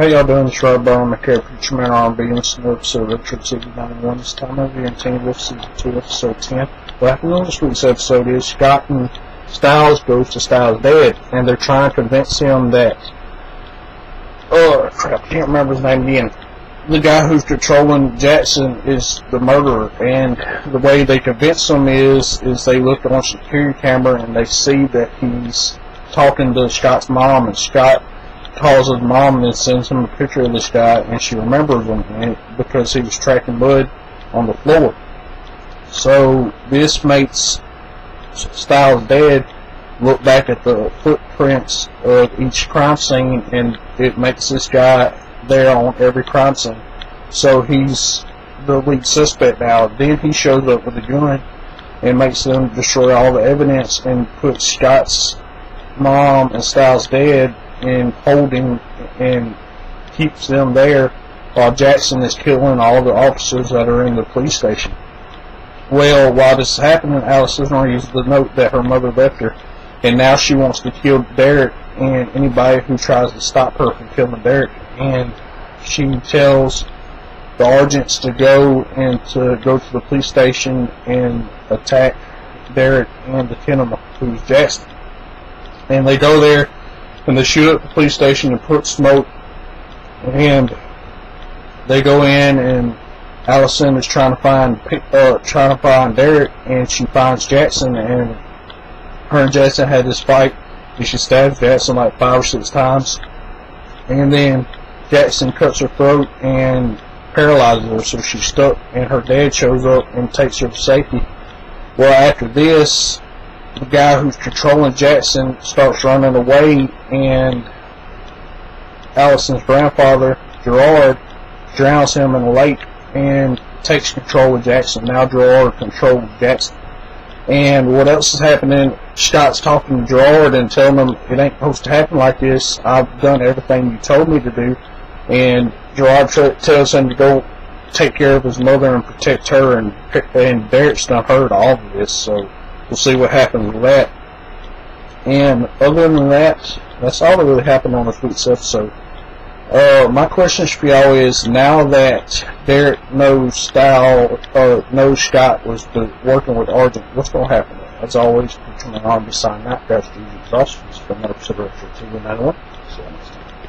Hey y'all doing? It's Rob Bone, my care preacher man and this is another episode of Richard TV 91. This time here in Teen Wolf Season 2, Episode 10. What happened on this week's episode is Scott and Stiles goes to Stiles' dad, and they're trying to convince him that, oh crap, I can't remember his name again. The guy who's controlling Jackson is the murderer, and the way they convince him is, is they look on security camera and they see that he's talking to Scott's mom, and Scott calls his mom and sends him a picture of this guy, and she remembers him because he was tracking blood on the floor. So this makes Stiles' dad look back at the footprints of each crime scene, and it makes this guy there on every crime scene. So he's the lead suspect now. Then he shows up with a gun and makes them destroy all the evidence and puts Scott's mom and Stiles' dad in holding and keeps them there while Jackson is killing all the officers that are in the police station. Well, while this is happening, Alice is going to use the note that her mother left her, and now she wants to kill Derek and anybody who tries to stop her from killing Derek. And she tells the agents to go and to go to the police station and attack Derek and the Kanima, who's Jackson. And they go there and they shoot up the police station and put smoke and they go in and Allison is trying to find uh, trying to find Derek and she finds Jackson and her and Jackson had this fight and she stabs Jackson like five or six times. And then Jackson cuts her throat and paralyzes her so she's stuck and her dad shows up and takes her to safety. Well after this the guy who's controlling Jackson starts running away, and Allison's grandfather, Gerard, drowns him in a lake and takes control of Jackson. Now Gerard controls Jackson. And what else is happening? Scott's talking to Gerard and telling him it ain't supposed to happen like this. I've done everything you told me to do. And Gerard tells him to go take care of his mother and protect her. And, and Derek's done heard all of this, so we'll see what happens with that. And other than that, that's all that really happened on this week's episode. Uh, my question for y'all is, now that Derek knows Style, uh, knows Scott was the, working with Argent, what's going to happen? As always, put your arm beside that. That's the exhaustions from episode of 291. See you next time.